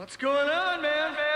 What's going on, man?